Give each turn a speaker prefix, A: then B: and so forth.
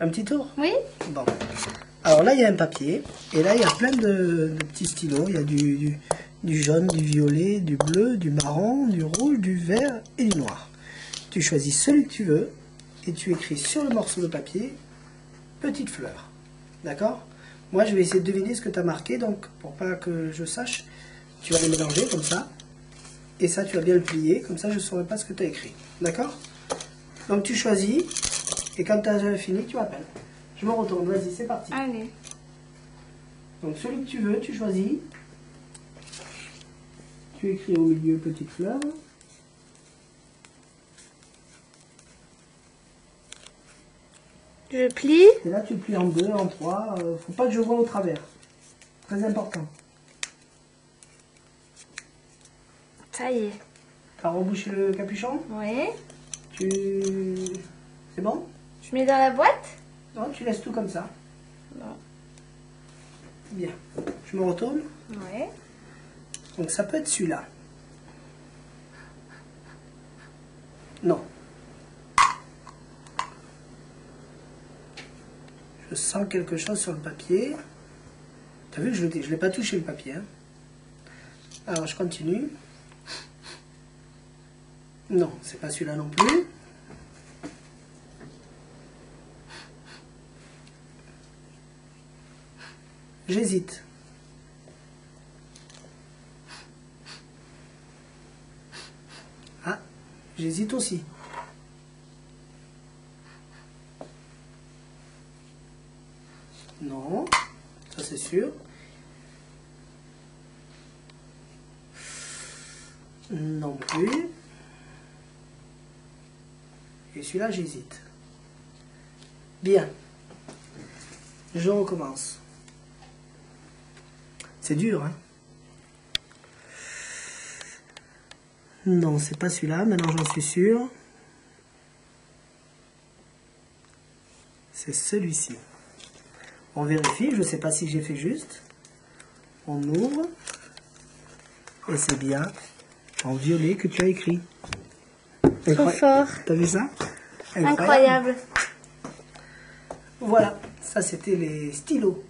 A: Un petit tour
B: Oui
A: Bon. Alors là, il y a un papier. Et là, il y a plein de, de petits stylos. Il y a du, du, du jaune, du violet, du bleu, du marron, du rouge, du vert et du noir. Tu choisis celui que tu veux et tu écris sur le morceau de papier petite fleur. D'accord? Moi, je vais essayer de deviner ce que tu as marqué. Donc, pour pas que je sache, tu vas les mélanger comme ça. Et ça, tu vas bien le plier. Comme ça, je ne saurai pas ce que tu as écrit. D'accord? Donc, tu choisis. Et quand tu as fini, tu appelles. Je me retourne. Vas-y, c'est parti.
B: Allez.
A: Donc, celui que tu veux, tu choisis. Tu écris au milieu petite fleur.
B: Je plie.
A: Et là, tu plies en deux, en trois. euh, faut pas que je vois au travers. Très important.
B: Ça y est.
A: T'as rebouché le capuchon?
B: Oui.
A: Tu... C'est bon?
B: Je mets dans la boîte
A: Non, tu laisses tout comme ça.
B: Non.
A: Bien. Je me retourne.
B: Oui.
A: Donc ça peut être celui-là. Non. Je sens quelque chose sur le papier. T'as vu, je ne l'ai pas touché le papier. hein. Alors je continue. Non, c'est pas celui-là non plus. J'hésite. Ah, j'hésite aussi. Non, ça c'est sûr. Non plus. Et celui-là, j'hésite. Bien. Je recommence. C'est dur, hein Non, c'est pas celui-là, maintenant j'en suis sûr. C'est celui-ci. On vérifie, je ne sais pas si j'ai fait juste. On ouvre. Et c'est bien en violet que tu as écrit.
B: Trop fort.
A: T'as vu ça?
B: Incroyable.
A: Voilà, ça c'était les stylos.